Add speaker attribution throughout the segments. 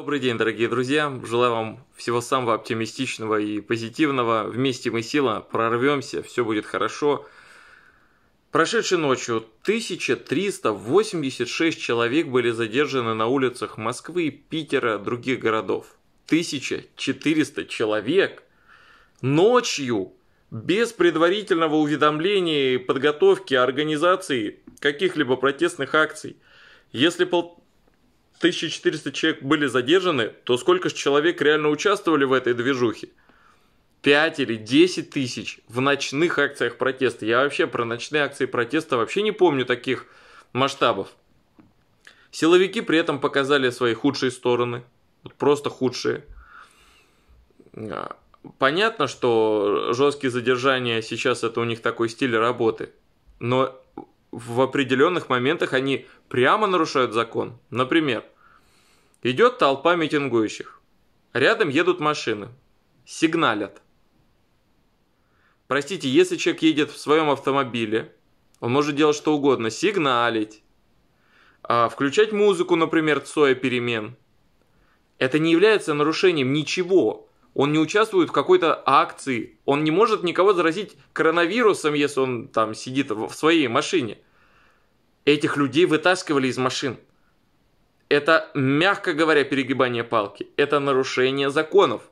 Speaker 1: Добрый день, дорогие друзья. Желаю вам всего самого оптимистичного и позитивного. Вместе мы сила, прорвемся, все будет хорошо. Прошедшей ночью 1386 человек были задержаны на улицах Москвы, Питера, других городов. 1400 человек ночью без предварительного уведомления и подготовки организации каких-либо протестных акций. Если пол... 1400 человек были задержаны, то сколько же человек реально участвовали в этой движухе? 5 или 10 тысяч в ночных акциях протеста. Я вообще про ночные акции протеста вообще не помню таких масштабов. Силовики при этом показали свои худшие стороны. Вот просто худшие. А, понятно, что жесткие задержания сейчас это у них такой стиль работы. Но в определенных моментах они прямо нарушают закон. Например, идет толпа митингующих. Рядом едут машины. Сигналят. Простите, если человек едет в своем автомобиле, он может делать что угодно. Сигналить. А, включать музыку, например, Цоя перемен. Это не является нарушением ничего. Он не участвует в какой-то акции. Он не может никого заразить коронавирусом, если он там сидит в своей машине. Этих людей вытаскивали из машин. Это, мягко говоря, перегибание палки. Это нарушение законов.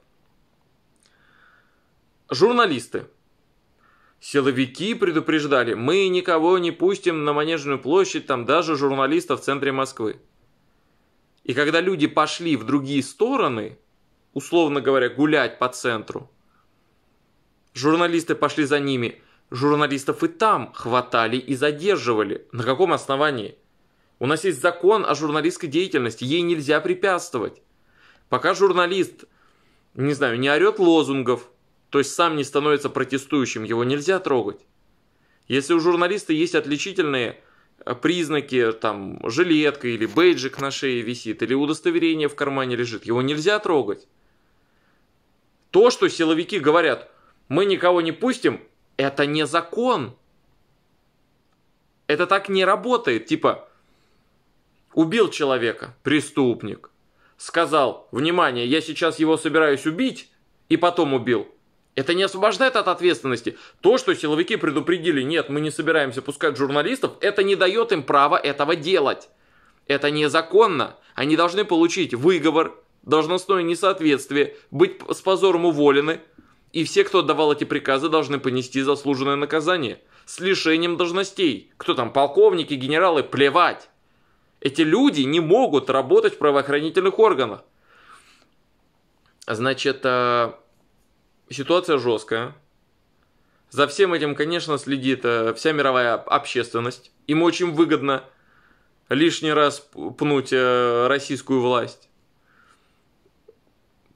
Speaker 1: Журналисты. Силовики предупреждали, мы никого не пустим на Манежную площадь, там даже журналистов в центре Москвы. И когда люди пошли в другие стороны, условно говоря, гулять по центру. Журналисты пошли за ними. Журналистов и там хватали и задерживали. На каком основании? У нас есть закон о журналистской деятельности, ей нельзя препятствовать. Пока журналист, не знаю, не орет лозунгов, то есть сам не становится протестующим, его нельзя трогать. Если у журналиста есть отличительные э, признаки, там, жилетка или бейджик на шее висит, или удостоверение в кармане лежит, его нельзя трогать. То, что силовики говорят, мы никого не пустим, это не закон. Это так не работает. Типа, убил человека, преступник. Сказал, внимание, я сейчас его собираюсь убить, и потом убил. Это не освобождает от ответственности. То, что силовики предупредили, нет, мы не собираемся пускать журналистов, это не дает им права этого делать. Это незаконно. Они должны получить выговор, должностное несоответствие, быть с позором уволены, и все, кто отдавал эти приказы, должны понести заслуженное наказание с лишением должностей. Кто там, полковники, генералы, плевать. Эти люди не могут работать в правоохранительных органах. Значит, э, ситуация жесткая. За всем этим, конечно, следит э, вся мировая общественность. Им очень выгодно лишний раз пнуть э, российскую власть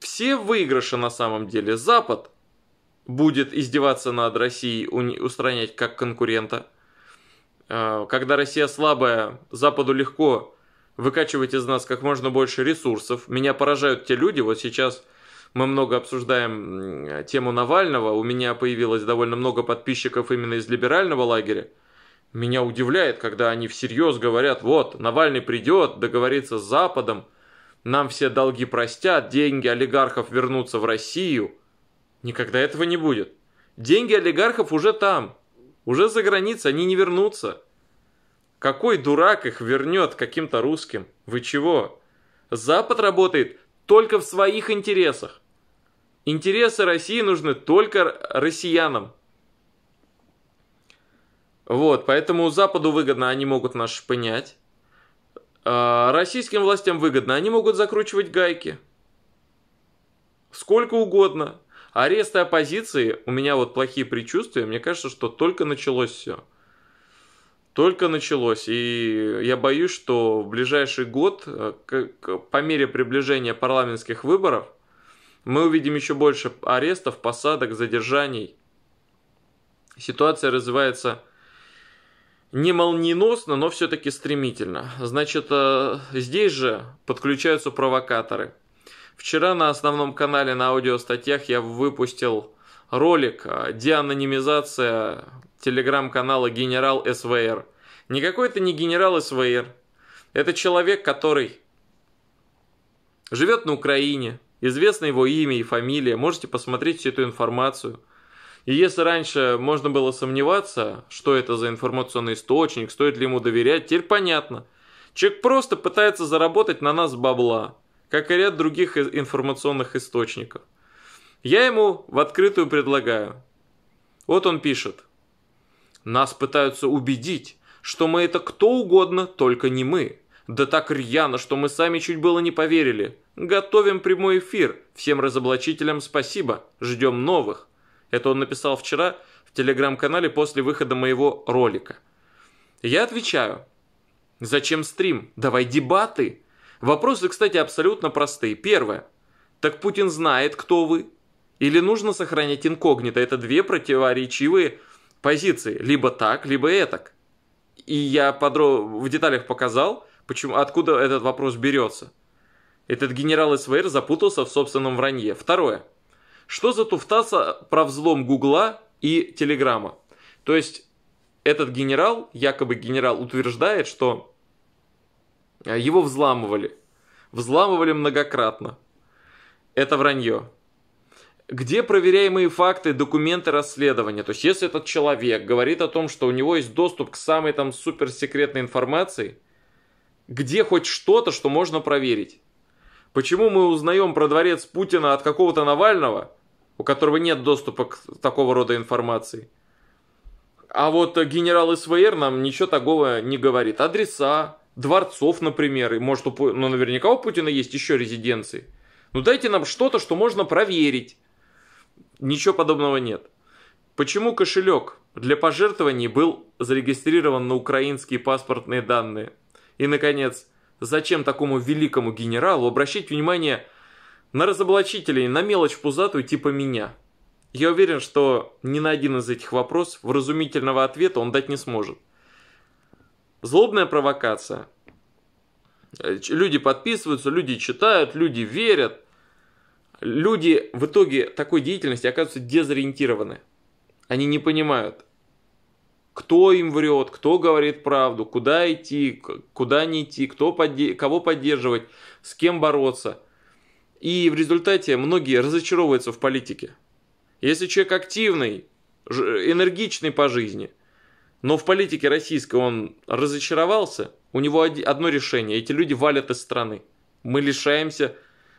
Speaker 1: все выигрыши на самом деле. Запад будет издеваться над Россией, устранять как конкурента. А, когда Россия слабая, Западу легко выкачивать из нас как можно больше ресурсов. Меня поражают те люди, вот сейчас мы много обсуждаем тему Навального, у меня появилось довольно много подписчиков именно из либерального лагеря. Меня удивляет, когда они всерьез говорят, вот, Навальный придет, договорится с Западом, нам все долги простят, деньги олигархов вернутся в Россию. Никогда этого не будет. Деньги олигархов уже там, уже за границей, они не вернутся. Какой дурак их вернет каким-то русским? Вы чего? Запад работает только в своих интересах. Интересы России нужны только россиянам. Вот, поэтому Западу выгодно, они могут нас шпынять. А, российским властям выгодно, они могут закручивать гайки. Сколько угодно. Аресты оппозиции, у меня вот плохие предчувствия, мне кажется, что только началось все. Только началось. И я боюсь, что в ближайший год, э, по мере приближения парламентских выборов, мы увидим еще больше арестов, посадок, задержаний. Ситуация развивается не молниеносно, но все-таки стремительно. Значит, э, здесь же подключаются провокаторы. Вчера на основном канале на аудиостатьях я выпустил ролик э, «Деанонимизация телеграм-канала «Генерал СВР». Никакой это не генерал СВР. Это человек, который Живет на Украине, известно его имя и фамилия, можете посмотреть всю эту информацию. И если раньше можно было сомневаться, что это за информационный источник, стоит ли ему доверять, теперь понятно. Человек просто пытается заработать на нас бабла, как и ряд других информационных источников. Я ему в открытую предлагаю. Вот он пишет. Нас пытаются убедить, что мы это кто угодно, только не мы. Да так рьяно, что мы сами чуть было не поверили. Готовим прямой эфир. Всем разоблачителям спасибо. Ждем новых. Это он написал вчера в телеграм-канале после выхода моего ролика. Я отвечаю. Зачем стрим? Давай дебаты. Вопросы, кстати, абсолютно простые. Первое. Так Путин знает, кто вы? Или нужно сохранять инкогнито? Это две противоречивые позиции. Либо так, либо этак. И я подро... в деталях показал, почему, откуда этот вопрос берется. Этот генерал СВР запутался в собственном вранье. Второе. Что за туфтаса про взлом Гугла и Телеграма? То есть, этот генерал, якобы генерал, утверждает, что его взламывали. Взламывали многократно. Это вранье где проверяемые факты, документы расследования. То есть, если этот человек говорит о том, что у него есть доступ к самой там суперсекретной информации, где хоть что-то, что можно проверить? Почему мы узнаем про дворец Путина от какого-то Навального, у которого нет доступа к такого рода информации? А вот генерал СВР нам ничего такого не говорит. Адреса, дворцов, например, и может, у, ну, наверняка у Путина есть еще резиденции. Ну дайте нам что-то, что можно проверить. Ничего подобного нет. Почему кошелек для пожертвований был зарегистрирован на украинские паспортные данные? И, наконец, зачем такому великому генералу обращать внимание на разоблачителей, на мелочь пузатую типа меня? Я уверен, что ни на один из этих вопросов вразумительного ответа он дать не сможет. Злобная провокация. Люди подписываются, люди читают, люди верят люди в итоге такой деятельности оказываются дезориентированы. Они не понимают, кто им врет, кто говорит правду, куда идти, куда не идти, кто подде- кого поддерживать, с кем бороться. И в результате многие разочаровываются в политике. Если человек активный, энергичный по жизни, но в политике российской он разочаровался, у него одно решение, эти люди валят из страны. Мы лишаемся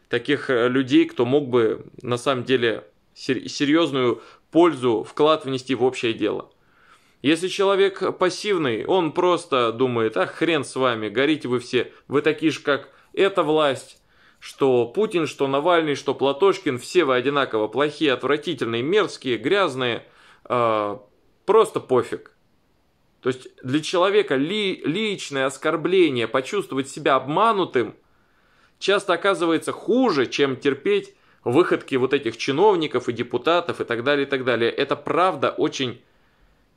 Speaker 1: таких э, людей, кто мог бы на самом деле серьезную пользу, вклад внести в общее дело. Если человек пассивный, он просто думает, ах, хрен с вами, горите вы все, вы такие же, как эта власть, что Путин, что Навальный, что Платошкин, все вы одинаково плохие, отвратительные, мерзкие, грязные, э, просто пофиг. То есть для человека ли, личное оскорбление, почувствовать себя обманутым – часто оказывается хуже, чем терпеть выходки вот этих чиновников и депутатов и так далее, и так далее. Это правда очень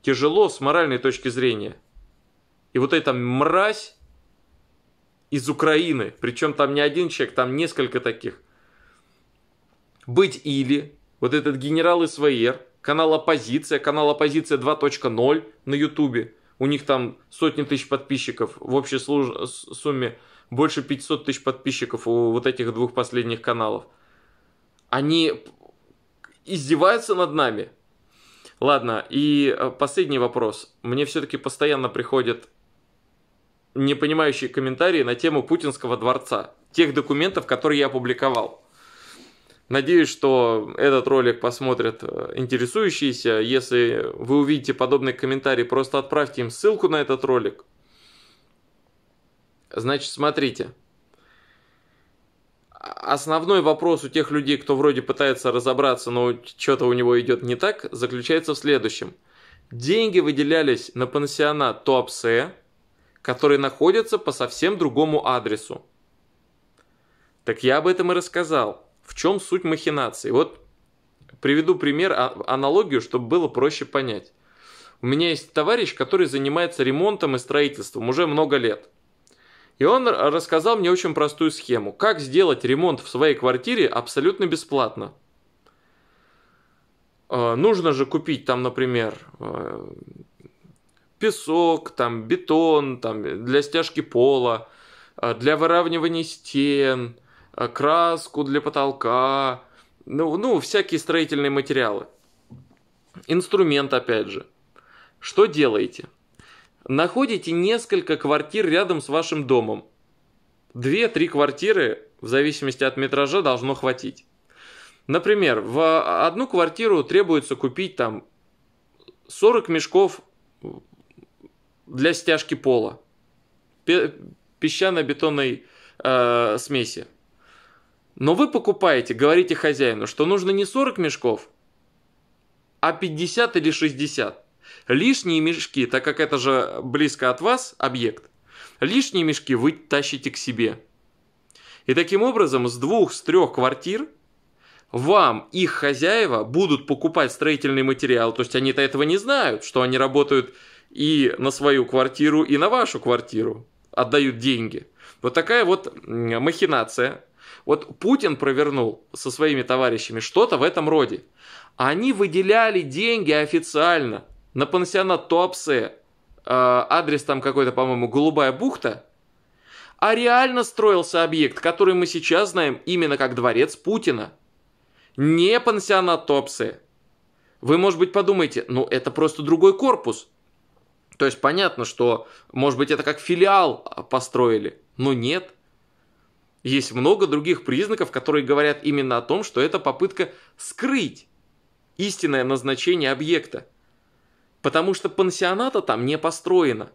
Speaker 1: тяжело с моральной точки зрения. И вот эта мразь из Украины, причем там не один человек, там несколько таких. Быть или, вот этот генерал СВР, канал «Оппозиция», канал «Оппозиция 2.0» на Ютубе, у них там сотни тысяч подписчиков в общей сумме больше 500 тысяч подписчиков у вот этих двух последних каналов. Они издеваются над нами. Ладно, и э, последний вопрос. Мне все-таки постоянно приходят непонимающие комментарии на тему путинского дворца. Тех документов, которые я опубликовал. Надеюсь, что этот ролик посмотрят э, интересующиеся. Если вы увидите подобный комментарий, просто отправьте им ссылку на этот ролик. Значит, смотрите. Основной вопрос у тех людей, кто вроде пытается разобраться, но что-то у него идет не так, заключается в следующем. Деньги выделялись на пансионат Туапсе, который находится по совсем другому адресу. Так я об этом и рассказал. В чем суть махинации? Вот приведу пример, а, аналогию, чтобы было проще понять. У меня есть товарищ, который занимается ремонтом и строительством уже много лет. И он рассказал мне очень простую схему, как сделать ремонт в своей квартире абсолютно бесплатно. Э, нужно же купить там, например, э, песок, там, бетон, там, для стяжки пола, э, для выравнивания стен, э, краску для потолка, ну, ну, всякие строительные материалы. Инструмент, опять же. Что делаете? Находите несколько квартир рядом с вашим домом. Две-три квартиры, в зависимости от метража, должно хватить. Например, в одну квартиру требуется купить там 40 мешков для стяжки пола песчано-бетонной э, смеси. Но вы покупаете, говорите хозяину, что нужно не 40 мешков, а 50 или 60. Лишние мешки, так как это же близко от вас объект, лишние мешки вы тащите к себе. И таким образом с двух, с трех квартир вам их хозяева будут покупать строительный материал, то есть они-то этого не знают, что они работают и на свою квартиру, и на вашу квартиру, отдают деньги. Вот такая вот махинация. Вот Путин провернул со своими товарищами что-то в этом роде. Они выделяли деньги официально на пансионат Туапсе, а, адрес там какой-то, по-моему, Голубая бухта, а реально строился объект, который мы сейчас знаем именно как дворец Путина. Не пансионат Туапсе. Вы, может быть, подумаете, ну это просто другой корпус. То есть понятно, что, может быть, это как филиал построили, но нет. Есть много других признаков, которые говорят именно о том, что это попытка скрыть истинное назначение объекта. Потому что пансионата там не построено.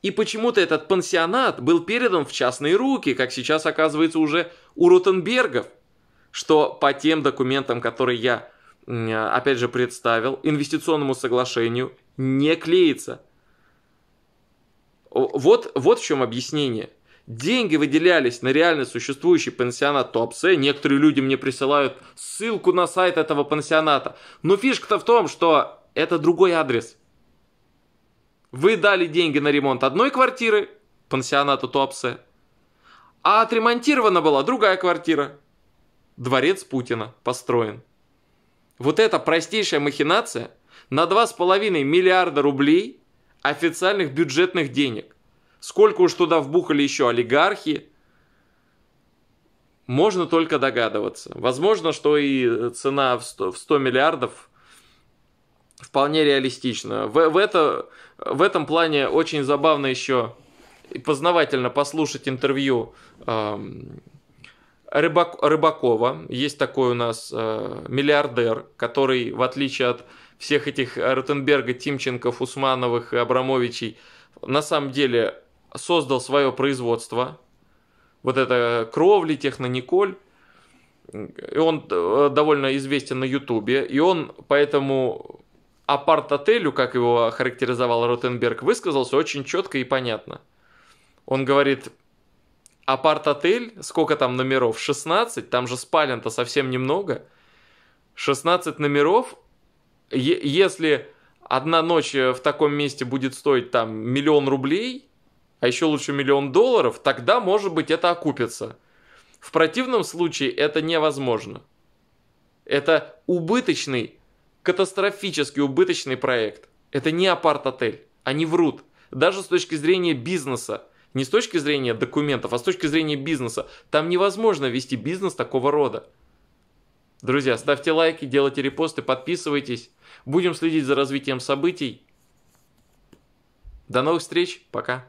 Speaker 1: И почему-то этот пансионат был передан в частные руки, как сейчас оказывается уже у Ротенбергов, что по тем документам, которые я, опять же, представил, инвестиционному соглашению не клеится. Вот, вот в чем объяснение. Деньги выделялись на реально существующий пансионат Туапсе. Некоторые люди мне присылают ссылку на сайт этого пансионата. Но фишка-то в том, что это другой адрес. Вы дали деньги на ремонт одной квартиры, пансионата Туапсе, а отремонтирована была другая квартира. Дворец Путина построен. Вот эта простейшая махинация на 2,5 миллиарда рублей официальных бюджетных денег. Сколько уж туда вбухали еще олигархи, можно только догадываться. Возможно, что и цена в 100, в 100 миллиардов вполне реалистична. В, в, это, в этом плане очень забавно еще и познавательно послушать интервью э, Рыбак, Рыбакова. Есть такой у нас э, миллиардер, который, в отличие от всех этих Ротенберга, Тимченков, Усмановых Абрамовичей, на самом деле создал свое производство, вот это Кровли, Технониколь, и он э, довольно известен на Ютубе, и он поэтому апарт-отелю, как его охарактеризовал Ротенберг, высказался очень четко и понятно. Он говорит, апарт-отель, сколько там номеров? 16, там же спален-то совсем немного. 16 номеров, если одна ночь в таком месте будет стоить там миллион рублей, а еще лучше миллион долларов, тогда, может быть, это окупится. В противном случае это невозможно. Это убыточный, катастрофически убыточный проект. Это не апарт-отель. Они врут. Даже с точки зрения бизнеса. Не с точки зрения документов, а с точки зрения бизнеса. Там невозможно вести бизнес такого рода. Друзья, ставьте лайки, делайте репосты, подписывайтесь. Будем следить за развитием событий. До новых встреч. Пока.